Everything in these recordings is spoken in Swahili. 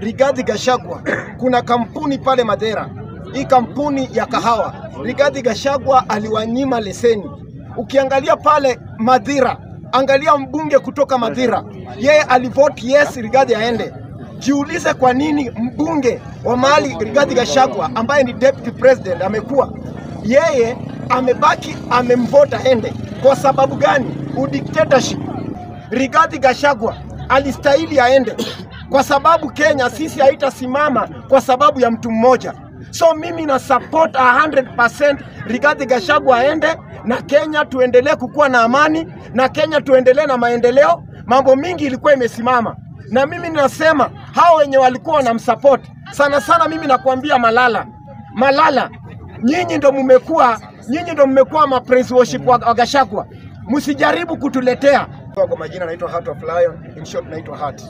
Rigathi gashagwa kuna kampuni pale Madera, hii kampuni ya kahawa. Rigathi gashagwa aliwanyima leseni. Ukiangalia pale Madira, angalia mbunge kutoka Madira, yeye alivote yes Rigathi aende. Jiulize kwa nini mbunge wa mali Rigathi gashagwa ambaye ni deputy president amekuwa yeye amebaki amemvota ende Kwa sababu gani? Udictatorship. Rigathi gashagwa alistahili aende kwa sababu Kenya sisi haitasimama kwa sababu ya mtu mmoja. So mimi na support 100% Rigathi Gachagua aende na Kenya tuendelee kukuwa na amani na Kenya tuendelee na maendeleo. Mambo mingi ilikuwa imesimama, na mimi ninasema hao wenye walikuwa wanamsupport sana sana, mimi nakuambia Malala, Malala, nyinyi ndo mmekuwa nyinyi ndo mmekuwa ma praise worship wa, wa Gachagua. Msijaribu kutuletea kwa majina, naitwa Heart of Lion, in short naitwa Heart.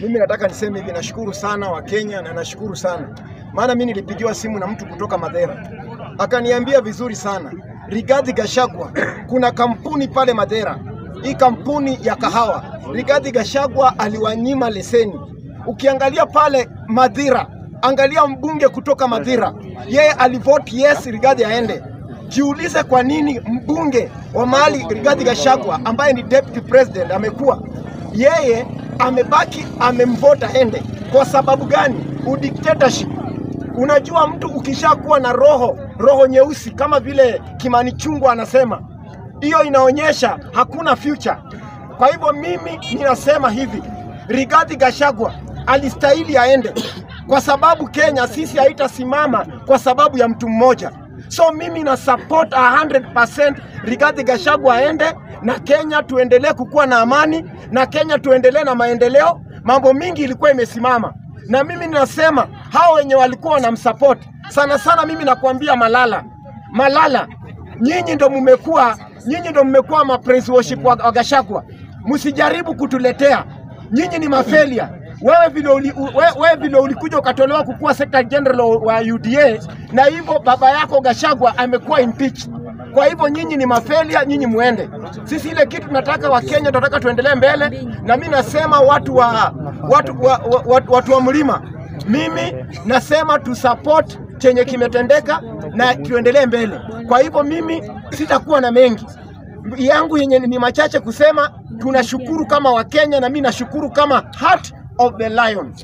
Mimi nataka niseme hivi, nashukuru sana Wakenya na nashukuru sana maana mimi nilipigiwa simu na mtu kutoka Madera akaniambia vizuri sana, Rigathi Gachagua, kuna kampuni pale Madera, hii kampuni ya kahawa. Rigathi Gachagua aliwanyima leseni. Ukiangalia pale Madhira, angalia mbunge kutoka Madhira, yeye alivote yes Rigathi aende. Jiulize kwa nini mbunge wa mahali Rigathi Gachagua ambaye ni deputy president amekuwa yeye amebaki amemvota ende. Kwa sababu gani? Udictatorship. Unajua, mtu ukishakuwa na roho roho nyeusi kama vile Kimani Chungwa anasema, hiyo inaonyesha hakuna future. Kwa hivyo mimi ninasema hivi, Rigathi Gachagua alistahili aende, kwa sababu Kenya sisi haitasimama kwa sababu ya mtu mmoja. So mimi na support 100% Rigathi Gachagua aende na Kenya tuendelee kukuwa na amani na Kenya tuendelee na maendeleo. Mambo mingi ilikuwa imesimama, na mimi ninasema hao wenye walikuwa wanamsupport sana sana, mimi nakuambia Malala, Malala, nyinyi ndo mmekuwa nyinyi ndo mmekuwa ma praise worship wa, wa Gachagua. Msijaribu kutuletea, nyinyi ni mafelia. Wewe vile uli, we, wewe vile ulikuja ukatolewa kukuwa secretary general wa UDA na hivyo baba yako Gashagwa amekuwa impeached. Kwa hivyo nyinyi ni mafelia, nyinyi muende. Sisi ile kitu tunataka wa Kenya, tunataka tuendelee mbele, na mimi nasema watu wa watu wa, wa, wa, watu wa mlima, mimi nasema tu support chenye kimetendeka na tuendelee mbele. Kwa hivyo mimi sitakuwa na mengi yangu yenye ni machache kusema. Tunashukuru kama Wakenya na mimi nashukuru kama Heart of the Lion.